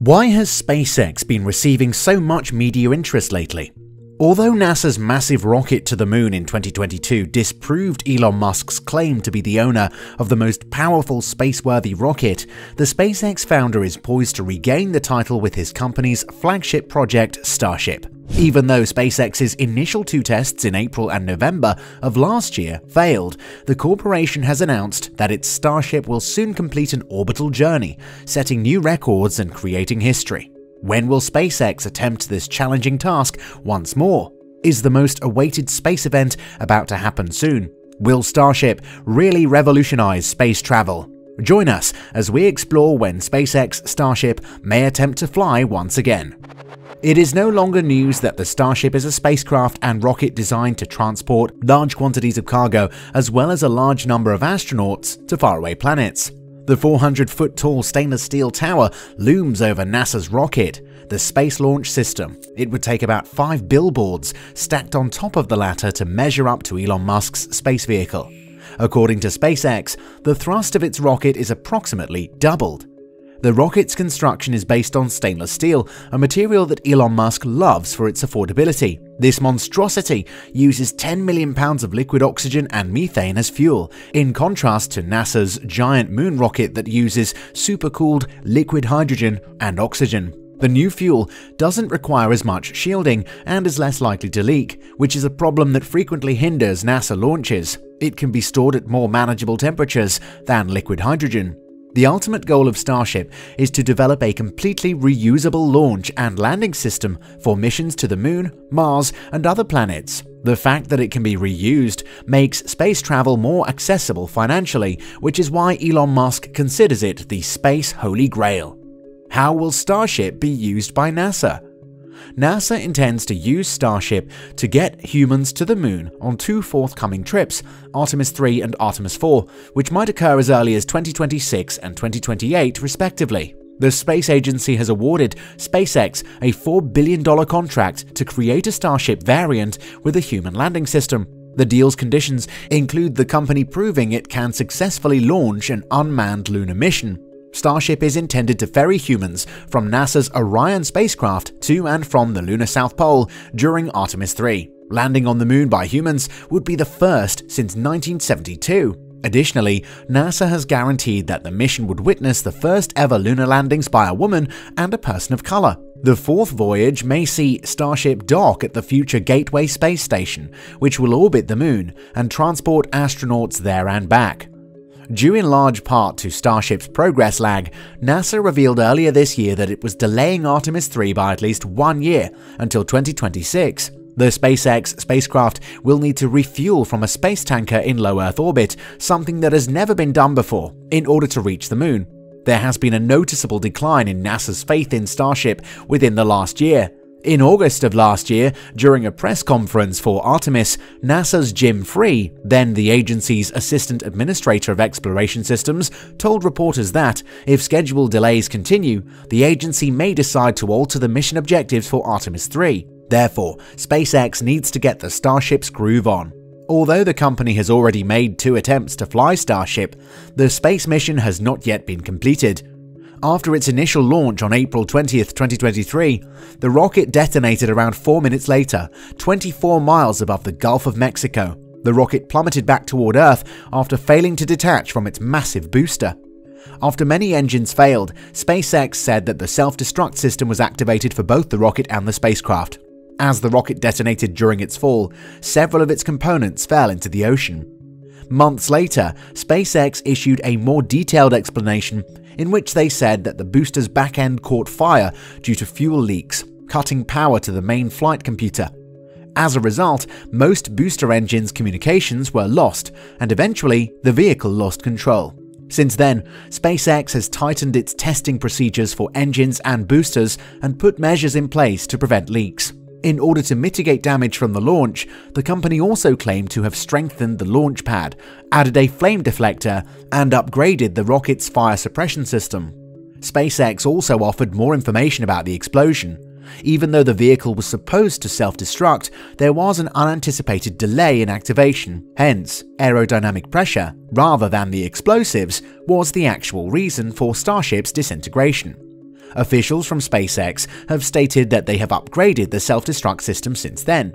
Why has SpaceX been receiving so much media interest lately? Although NASA's massive rocket to the moon in 2022 disproved Elon Musk's claim to be the owner of the most powerful space-worthy rocket, the SpaceX founder is poised to regain the title with his company's flagship project Starship. Even though SpaceX's initial two tests in April and November of last year failed, the corporation has announced that its Starship will soon complete an orbital journey, setting new records and creating history. When will SpaceX attempt this challenging task once more? Is the most awaited space event about to happen soon? Will Starship really revolutionize space travel? Join us as we explore when SpaceX Starship may attempt to fly once again. It is no longer news that the Starship is a spacecraft and rocket designed to transport large quantities of cargo as well as a large number of astronauts to faraway planets. The 400 foot tall stainless steel tower looms over NASA's rocket, the Space Launch System. It would take about five billboards stacked on top of the latter to measure up to Elon Musk's space vehicle. According to SpaceX, the thrust of its rocket is approximately doubled. The rocket's construction is based on stainless steel, a material that Elon Musk loves for its affordability. This monstrosity uses 10 million pounds of liquid oxygen and methane as fuel, in contrast to NASA's giant moon rocket that uses supercooled liquid hydrogen and oxygen. The new fuel doesn't require as much shielding and is less likely to leak, which is a problem that frequently hinders NASA launches. It can be stored at more manageable temperatures than liquid hydrogen. The ultimate goal of Starship is to develop a completely reusable launch and landing system for missions to the Moon, Mars, and other planets. The fact that it can be reused makes space travel more accessible financially, which is why Elon Musk considers it the space holy grail. How will Starship be used by NASA? NASA intends to use Starship to get humans to the moon on two forthcoming trips, Artemis 3 and Artemis 4, which might occur as early as 2026 and 2028 respectively. The space agency has awarded SpaceX a $4 billion contract to create a Starship variant with a human landing system. The deal's conditions include the company proving it can successfully launch an unmanned lunar mission, Starship is intended to ferry humans from NASA's Orion spacecraft to and from the lunar South Pole during Artemis 3. Landing on the moon by humans would be the first since 1972. Additionally, NASA has guaranteed that the mission would witness the first ever lunar landings by a woman and a person of color. The fourth voyage may see Starship dock at the future Gateway space station, which will orbit the moon and transport astronauts there and back. Due in large part to Starship's progress lag, NASA revealed earlier this year that it was delaying Artemis 3 by at least one year until 2026. The SpaceX spacecraft will need to refuel from a space tanker in low Earth orbit, something that has never been done before, in order to reach the moon. There has been a noticeable decline in NASA's faith in Starship within the last year, in August of last year, during a press conference for Artemis, NASA's Jim Free, then the agency's Assistant Administrator of Exploration Systems, told reporters that, if schedule delays continue, the agency may decide to alter the mission objectives for Artemis 3. Therefore, SpaceX needs to get the Starship's groove on. Although the company has already made two attempts to fly Starship, the space mission has not yet been completed. After its initial launch on April 20, 2023, the rocket detonated around 4 minutes later, 24 miles above the Gulf of Mexico. The rocket plummeted back toward Earth after failing to detach from its massive booster. After many engines failed, SpaceX said that the self destruct system was activated for both the rocket and the spacecraft. As the rocket detonated during its fall, several of its components fell into the ocean. Months later, SpaceX issued a more detailed explanation in which they said that the booster's back end caught fire due to fuel leaks, cutting power to the main flight computer. As a result, most booster engines' communications were lost, and eventually the vehicle lost control. Since then, SpaceX has tightened its testing procedures for engines and boosters and put measures in place to prevent leaks. In order to mitigate damage from the launch, the company also claimed to have strengthened the launch pad, added a flame deflector, and upgraded the rocket's fire suppression system. SpaceX also offered more information about the explosion. Even though the vehicle was supposed to self destruct, there was an unanticipated delay in activation, hence, aerodynamic pressure, rather than the explosives, was the actual reason for Starship's disintegration. Officials from SpaceX have stated that they have upgraded the self destruct system since then.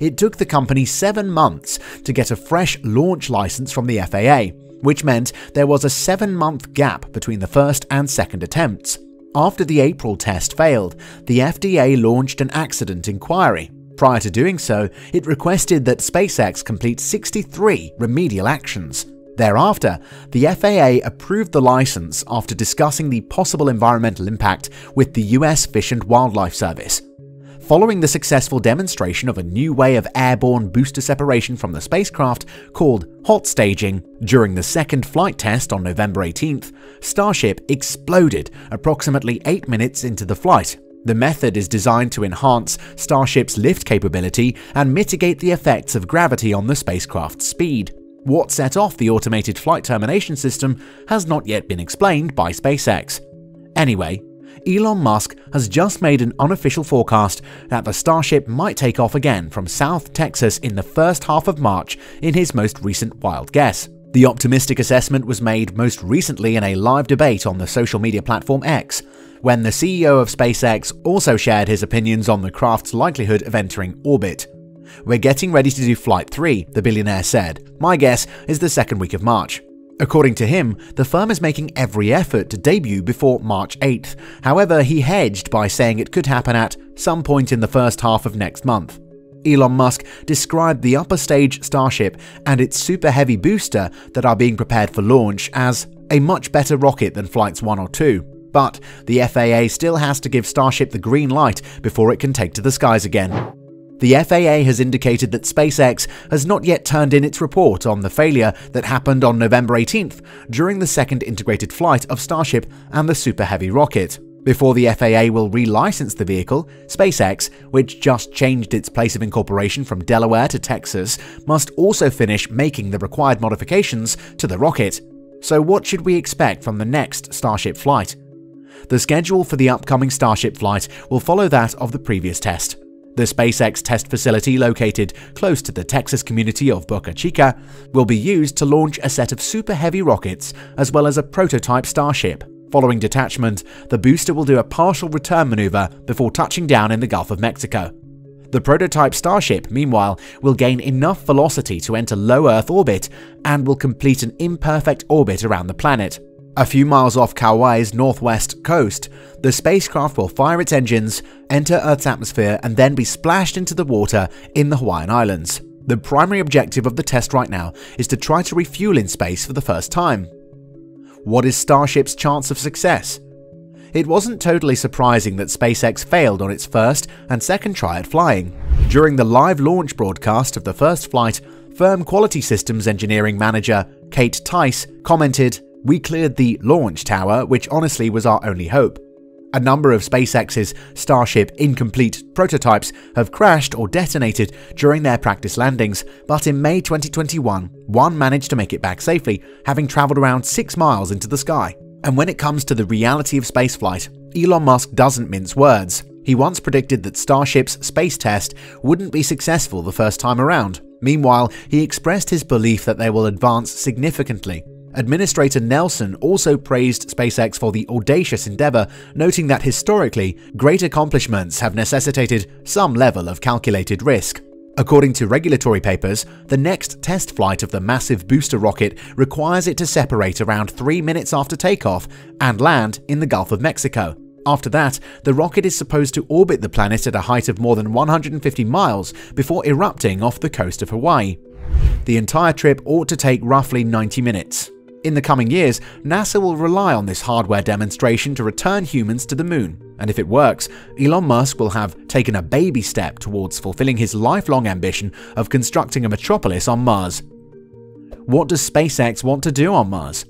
It took the company seven months to get a fresh launch license from the FAA, which meant there was a seven month gap between the first and second attempts. After the April test failed, the FDA launched an accident inquiry. Prior to doing so, it requested that SpaceX complete 63 remedial actions. Thereafter, the FAA approved the license after discussing the possible environmental impact with the US Fish and Wildlife Service. Following the successful demonstration of a new way of airborne booster separation from the spacecraft called hot staging during the second flight test on November 18th, Starship exploded approximately 8 minutes into the flight. The method is designed to enhance Starship's lift capability and mitigate the effects of gravity on the spacecraft's speed. What set off the automated flight termination system has not yet been explained by SpaceX. Anyway, Elon Musk has just made an unofficial forecast that the Starship might take off again from South Texas in the first half of March in his most recent wild guess. The optimistic assessment was made most recently in a live debate on the social media platform X, when the CEO of SpaceX also shared his opinions on the craft's likelihood of entering orbit. We're getting ready to do Flight 3, the billionaire said. My guess is the second week of March. According to him, the firm is making every effort to debut before March 8th. However, he hedged by saying it could happen at some point in the first half of next month. Elon Musk described the upper stage Starship and its super heavy booster that are being prepared for launch as a much better rocket than Flights 1 or 2. But the FAA still has to give Starship the green light before it can take to the skies again. The FAA has indicated that SpaceX has not yet turned in its report on the failure that happened on November 18th during the second integrated flight of Starship and the Super Heavy rocket. Before the FAA will relicense the vehicle, SpaceX, which just changed its place of incorporation from Delaware to Texas, must also finish making the required modifications to the rocket. So, what should we expect from the next Starship flight? The schedule for the upcoming Starship flight will follow that of the previous test. The SpaceX test facility, located close to the Texas community of Boca Chica, will be used to launch a set of super heavy rockets as well as a prototype Starship. Following detachment, the booster will do a partial return maneuver before touching down in the Gulf of Mexico. The prototype Starship, meanwhile, will gain enough velocity to enter low Earth orbit and will complete an imperfect orbit around the planet. A few miles off Kauai's northwest coast, the spacecraft will fire its engines, enter Earth's atmosphere, and then be splashed into the water in the Hawaiian Islands. The primary objective of the test right now is to try to refuel in space for the first time. What is Starship's chance of success? It wasn't totally surprising that SpaceX failed on its first and second try at flying. During the live launch broadcast of the first flight, Firm Quality Systems Engineering Manager Kate Tice commented, we cleared the launch tower, which honestly was our only hope. A number of SpaceX's Starship incomplete prototypes have crashed or detonated during their practice landings, but in May 2021, one managed to make it back safely, having travelled around 6 miles into the sky. And when it comes to the reality of spaceflight, Elon Musk doesn't mince words. He once predicted that Starship's space test wouldn't be successful the first time around. Meanwhile, he expressed his belief that they will advance significantly Administrator Nelson also praised SpaceX for the audacious endeavor, noting that historically, great accomplishments have necessitated some level of calculated risk. According to regulatory papers, the next test flight of the massive booster rocket requires it to separate around 3 minutes after takeoff and land in the Gulf of Mexico. After that, the rocket is supposed to orbit the planet at a height of more than 150 miles before erupting off the coast of Hawaii. The entire trip ought to take roughly 90 minutes. In the coming years, NASA will rely on this hardware demonstration to return humans to the moon, and if it works, Elon Musk will have taken a baby step towards fulfilling his lifelong ambition of constructing a metropolis on Mars. What does SpaceX want to do on Mars?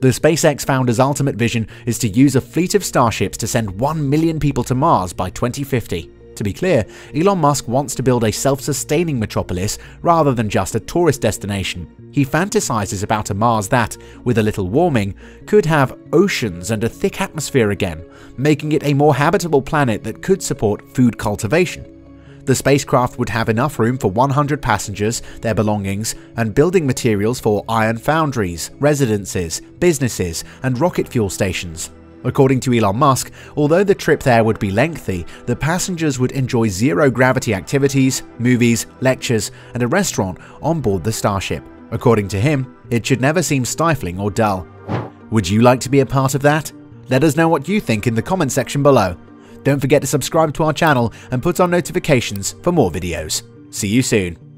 The SpaceX founder's ultimate vision is to use a fleet of starships to send 1 million people to Mars by 2050. To be clear, Elon Musk wants to build a self-sustaining metropolis rather than just a tourist destination. He fantasizes about a Mars that, with a little warming, could have oceans and a thick atmosphere again, making it a more habitable planet that could support food cultivation. The spacecraft would have enough room for 100 passengers, their belongings, and building materials for iron foundries, residences, businesses, and rocket fuel stations. According to Elon Musk, although the trip there would be lengthy, the passengers would enjoy zero gravity activities, movies, lectures, and a restaurant on board the Starship. According to him, it should never seem stifling or dull. Would you like to be a part of that? Let us know what you think in the comment section below. Don't forget to subscribe to our channel and put on notifications for more videos. See you soon.